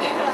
Yeah.